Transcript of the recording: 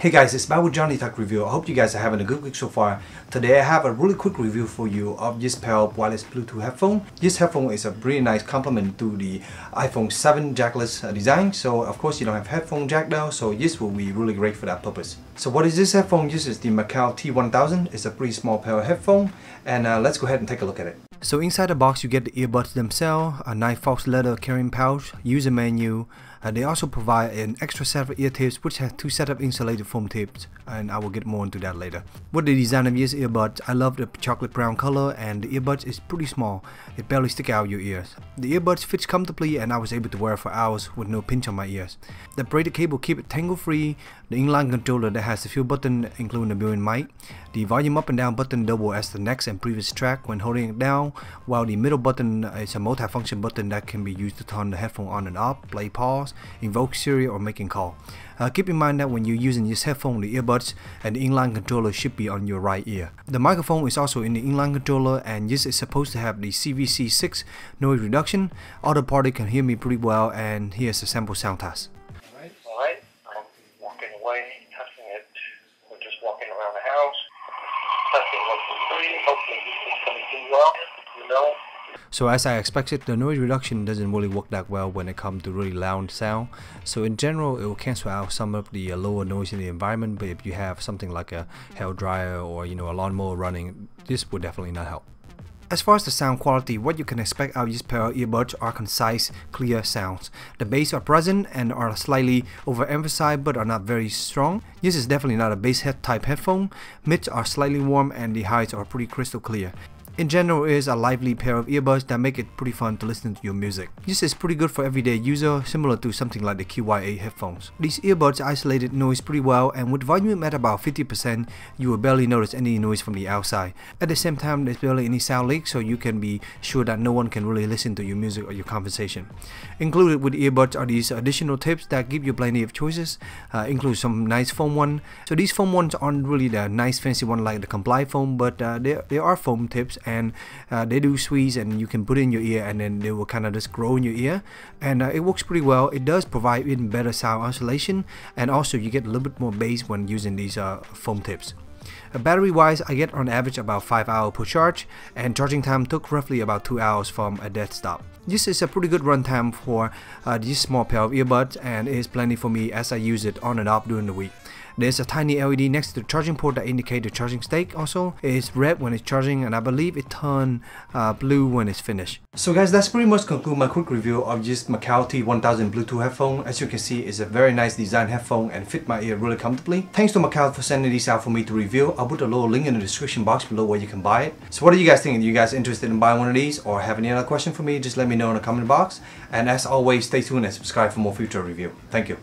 Hey guys, it's Babu Johnny Tech Review. I hope you guys are having a good week so far. Today I have a really quick review for you of this pair of wireless Bluetooth headphone. This headphone is a really nice complement to the iPhone 7 jackless uh, design. So of course you don't have headphone jack now, so this will be really great for that purpose. So what is this headphone? This is the Macaw T1000. It's a pretty small pair of headphone and uh, let's go ahead and take a look at it. So inside the box you get the earbuds themselves, a nice false leather carrying pouch, user menu, uh, they also provide an extra set of ear tips which has two set of insulated foam tips and I will get more into that later. With the design of these earbuds, I love the chocolate brown color and the earbuds is pretty small. It barely stick out your ears. The earbuds fits comfortably and I was able to wear for hours with no pinch on my ears. The braided cable keep it tangle free. The inline controller that has a few buttons including the built-in mic. The volume up and down button double as the next and previous track when holding it down while the middle button is a multi-function button that can be used to turn the headphone on and off, play pause, invoke Siri or making call. Uh, keep in mind that when you're using this headphone, the earbuds and the inline controller should be on your right ear. The microphone is also in the inline controller and this is supposed to have the CVC6 noise reduction. Other party can hear me pretty well and here's a sample sound test. Alright, alright, I'm walking away, it. We're just walking around the house, testing one, two, three, hopefully this is coming through well, you know. So as I expected, the noise reduction doesn't really work that well when it comes to really loud sound. So in general, it will cancel out some of the uh, lower noise in the environment, but if you have something like a hair dryer or you know a lawnmower running, this would definitely not help. As far as the sound quality, what you can expect out of these pair of earbuds are concise, clear sounds. The bass are present and are slightly overemphasized but are not very strong. This is definitely not a bass head type headphone. Mids are slightly warm and the highs are pretty crystal clear. In general, it is a lively pair of earbuds that make it pretty fun to listen to your music. This is pretty good for everyday user, similar to something like the QY8 headphones. These earbuds isolated noise pretty well and with volume at about 50%, you will barely notice any noise from the outside. At the same time, there's barely any sound leak, so you can be sure that no one can really listen to your music or your conversation. Included with earbuds are these additional tips that give you plenty of choices, uh, include some nice foam one. So these foam ones aren't really the nice fancy one like the Comply foam, but uh, there, there are foam tips and uh, they do squeeze and you can put in your ear and then they will kind of just grow in your ear and uh, it works pretty well it does provide even better sound isolation and also you get a little bit more bass when using these uh, foam tips uh, battery wise I get on average about 5 hours per charge and charging time took roughly about 2 hours from a dead stop. This is a pretty good runtime for uh, this small pair of earbuds and is plenty for me as I use it on and off during the week. There's a tiny LED next to the charging port that indicate the charging state also. It's red when it's charging and I believe it turns uh, blue when it's finished. So guys, that's pretty much conclude my quick review of this Macaw T1000 Bluetooth headphone. As you can see, it's a very nice design headphone and fit my ear really comfortably. Thanks to Macaw for sending these out for me to review. I'll put a little link in the description box below where you can buy it. So what do you guys think? Are you guys interested in buying one of these or have any other question for me? Just let me know in the comment box. And as always, stay tuned and subscribe for more future review. Thank you.